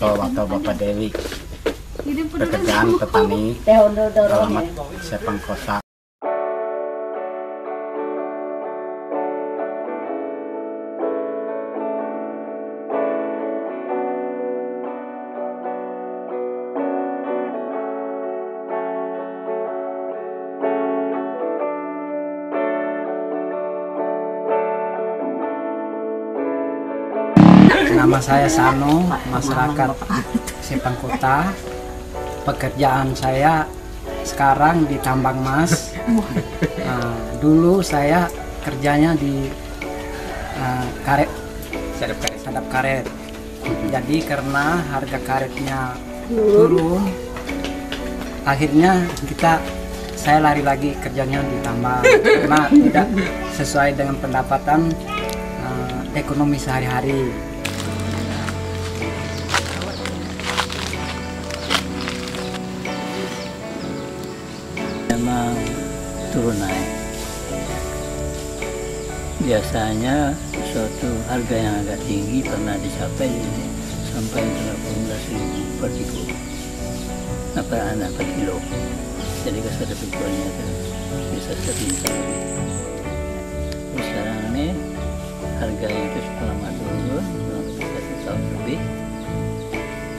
Hermanto atau Bapak Dewi pekerjaan petani alamat Sepang Kota Nama saya Sano, masyarakat Sepang Kota. Pekerjaan saya sekarang di tambang emas. Nah, dulu saya kerjanya di uh, karet, Sadap Karet. sadap karet. Jadi karena harga karetnya turun, akhirnya kita saya lari lagi kerjanya di tambang karena tidak sesuai dengan pendapatan uh, ekonomi sehari-hari. Memang turun naik. Biasanya suatu harga yang agak tinggi pernah dicapai sampai 18.000 per kilo. Apa anak per kilo. Jadi kepada penjualnya itu bisa. Terus sekarang ini harga itu sudah lama turun, selama satu tahun lebih.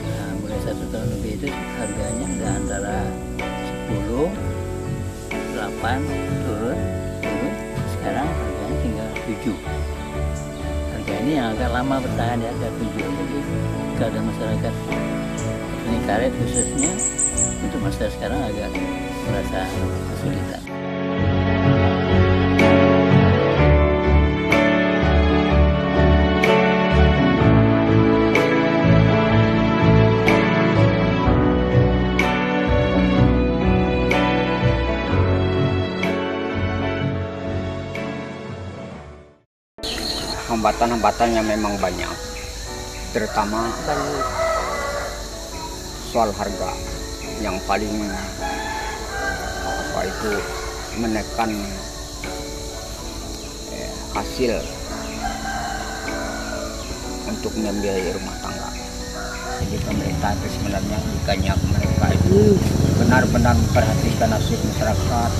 Nah, mulai satu tahun lebih itu harganya ada antara 10 8 turun turun. Sekarang harganya tinggal 7 harga ini yang agak lama bertahan di harga 7 jadi kalau masyarakat petani karet khususnya untuk masa sekarang agak merasa kesulitan hambatan-hambatan yang memang banyak terutama soal harga yang paling apa itu menekan eh, hasil untuk membiayai rumah tangga. Jadi pemerintah itu sebenarnya bukannya mereka itu benar-benar memperhatikan nasib masyarakat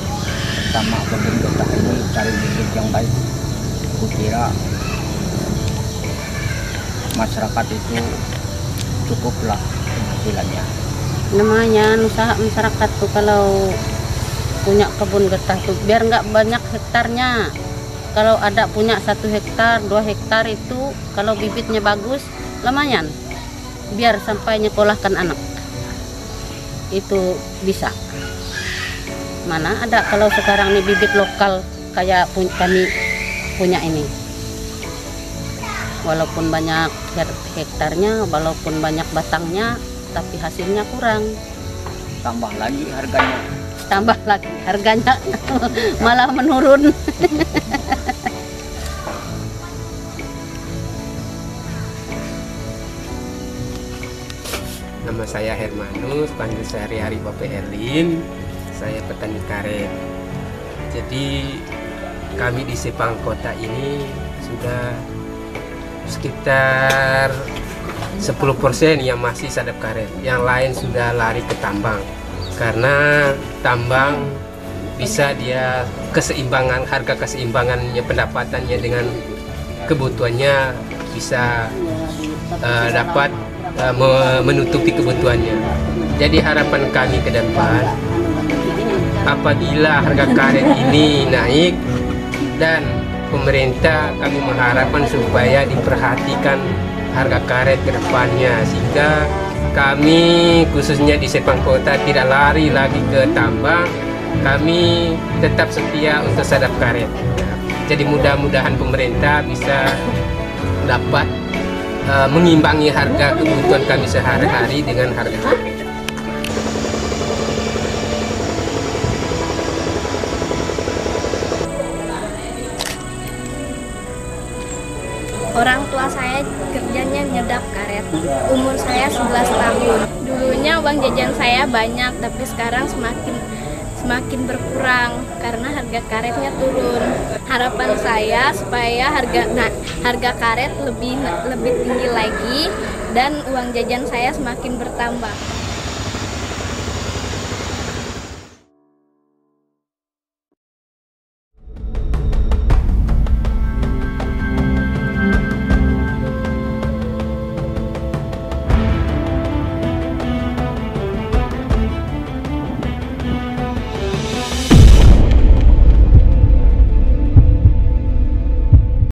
terutama pemerintah ini cari bibit yang baik. Kukira masyarakat itu cukuplah penghasilannya. namanya usaha masyarakat tuh kalau punya kebun getah tuh biar nggak banyak hektarnya. Kalau ada punya satu hektar dua hektar itu kalau bibitnya bagus lumayan. Biar sampai nyekolahkan anak. Itu bisa. Mana ada kalau sekarang nih bibit lokal kayak kami punya ini. Walaupun banyak hektarnya walaupun banyak batangnya tapi hasilnya kurang Tambah lagi harganya. tambah lagi harganya malah menurun Nama saya Hermanus, panggil sehari-hari Bapak Erlin. Saya petani karet. Jadi kami di Sepang Kota ini sudah sekitar 10% yang masih sadap karet. Yang lain sudah lari ke tambang. Karena tambang bisa dia keseimbangan harga keseimbangannya pendapatannya dengan kebutuhannya bisa eh, dapat me- menutupi kebutuhannya. Jadi harapan kami ke depan apabila harga karet ini naik dan pemerintah kami mengharapkan supaya diperhatikan harga karet ke depannya sehingga kami khususnya di Sepang Kota tidak lari lagi ke tambang. Kami tetap setia untuk sadap karet. Jadi mudah-mudahan pemerintah bisa dapat uh, mengimbangi harga kebutuhan kami sehari-hari dengan harga karet nyedap karet. Umur saya 11 tahun. Dulunya uang jajan saya banyak, tapi sekarang semakin semakin berkurang karena harga karetnya turun. Harapan saya supaya harga nah, harga karet lebih lebih tinggi lagi dan uang jajan saya semakin bertambah.